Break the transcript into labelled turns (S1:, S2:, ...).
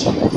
S1: chole